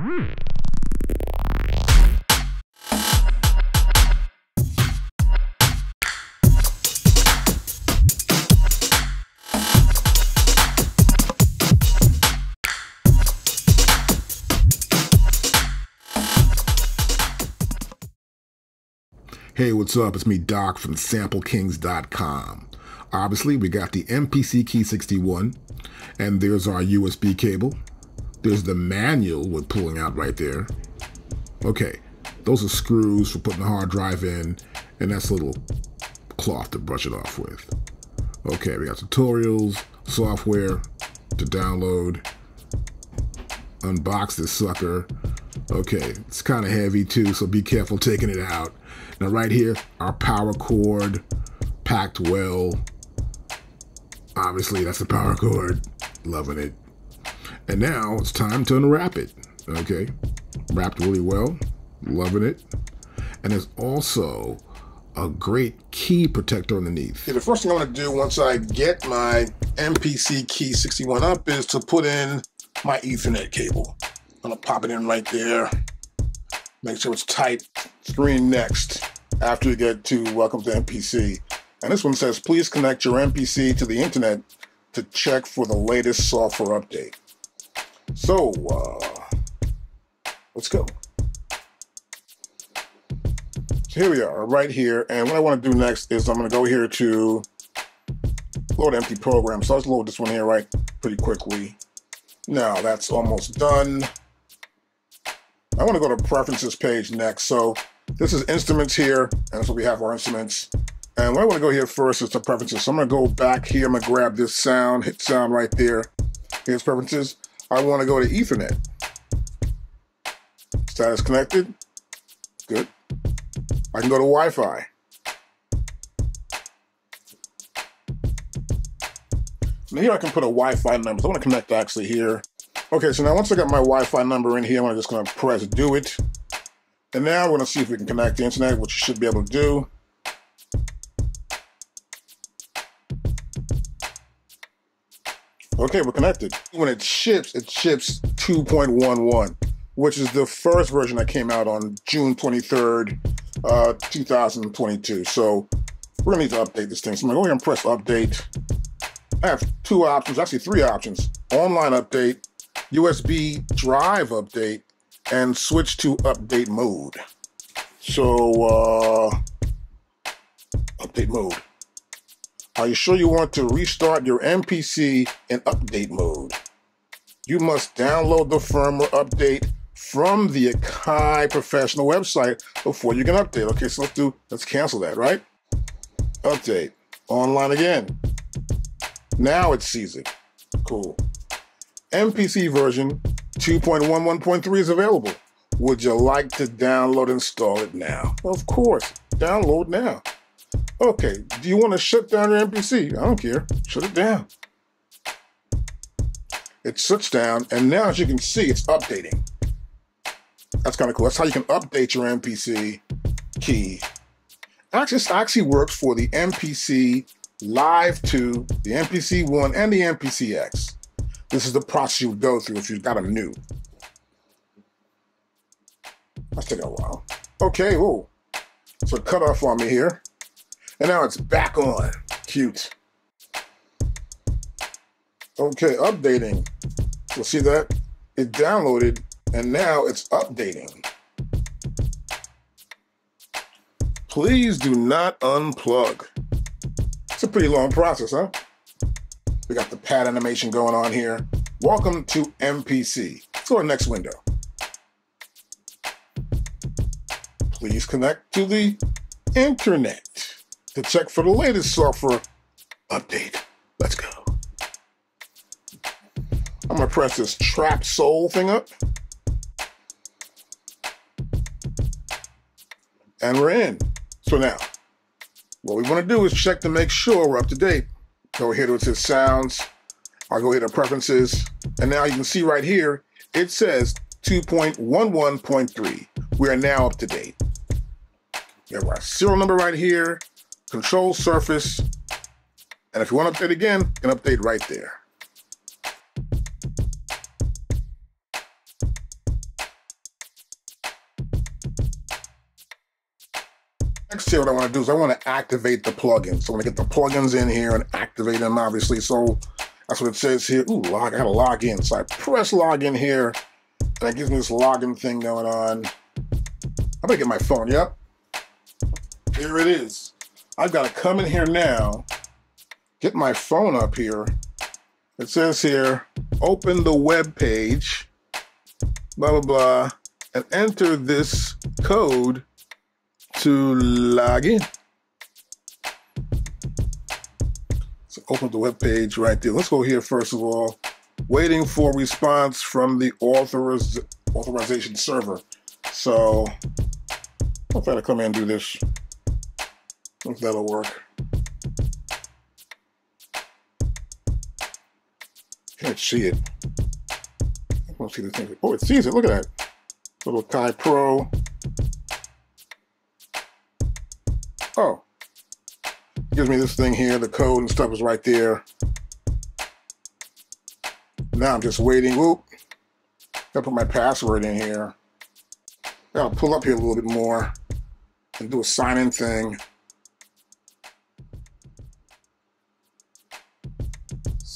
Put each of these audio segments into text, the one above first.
Hey, what's up? It's me, Doc from SampleKings.com. Obviously, we got the MPC Key 61, and there's our USB cable. There's the manual with pulling out right there. Okay, those are screws for putting the hard drive in, and that's a little cloth to brush it off with. Okay, we got tutorials, software to download, unbox this sucker. Okay, it's kind of heavy too, so be careful taking it out. Now right here, our power cord packed well. Obviously, that's the power cord. Loving it. And now it's time to unwrap it. Okay, wrapped really well. Loving it. And there's also a great key protector underneath. Okay, the first thing I'm gonna do once I get my MPC Key 61 up is to put in my ethernet cable. I'm gonna pop it in right there. Make sure it's tight. Screen next after you get to Welcome to MPC. And this one says, please connect your MPC to the internet to check for the latest software update. So, uh, let's go. So here we are, right here. And what I want to do next is I'm going to go here to load empty program. So let's load this one here right pretty quickly. Now that's almost done. I want to go to preferences page next. So this is instruments here, and so we have our instruments. And what I want to go here first is the preferences. So I'm going to go back here. I'm going to grab this sound, hit sound right there. Here's preferences. I want to go to Ethernet. Status connected. Good. I can go to Wi-Fi. Now here I can put a Wi-Fi number. So I want to connect actually here. Okay, so now once I got my Wi-Fi number in here, I'm just going to press do it. And now we're going to see if we can connect the internet, which you should be able to do. Okay, we're connected. When it ships, it ships 2.11, which is the first version that came out on June 23rd, uh, 2022. So we're gonna need to update this thing. So I'm gonna go ahead and press update. I have two options, actually three options. Online update, USB drive update, and switch to update mode. So, uh, update mode. Are you sure you want to restart your MPC in update mode? You must download the firmware update from the Akai professional website before you can update. Okay, so let's do, let's cancel that, right? Update, online again. Now it sees it. Cool. MPC version 2.11.3 is available. Would you like to download and install it now? Of course, download now. Okay, do you want to shut down your MPC? I don't care. Shut it down. It shuts down, and now as you can see, it's updating. That's kind of cool. That's how you can update your MPC key. This actually works for the MPC Live 2, the MPC 1, and the MPC X. This is the process you would go through if you've got them new. That's taking a while. Okay, oh. So cut off on me here. And now it's back on. Cute. Okay, updating. We'll see that? It downloaded and now it's updating. Please do not unplug. It's a pretty long process, huh? We got the pad animation going on here. Welcome to MPC. Let's go to next window. Please connect to the internet to check for the latest software update. Let's go. I'm gonna press this trap soul thing up. And we're in. So now, what we wanna do is check to make sure we're up to date. Go here to it says sounds. I'll go here to preferences. And now you can see right here, it says 2.11.3. We are now up to date. We have our serial number right here, control surface. And if you want to update again, you can update right there. Next here, what I want to do is I want to activate the plugins. So I'm going to get the plugins in here and activate them, obviously. So that's what it says here. Ooh, log, I got to log in. So I press log in here, and it gives me this login thing going on. I'm going to get my phone. Yep. Here it is. I've got to come in here now, get my phone up here. It says here, open the web page, blah, blah, blah, and enter this code to log in. So open the web page right there. Let's go here first of all. Waiting for response from the authoriz authorization server. So I'll try to come in and do this. If that'll work. Can't see it. I want to see the thing. Oh, it sees it. Look at that. Little Kai Pro. Oh. Gives me this thing here. The code and stuff is right there. Now I'm just waiting. Whoop. Gotta put my password in here. I'll pull up here a little bit more and do a sign in thing.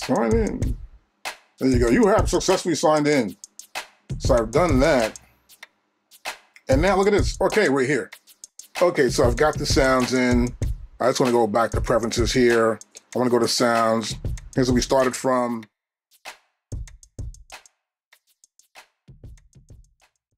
Sign in. There you go. You have successfully signed in. So I've done that. And now look at this. Okay, we're here. Okay, so I've got the sounds in. I just want to go back to preferences here. I want to go to sounds. Here's where we started from.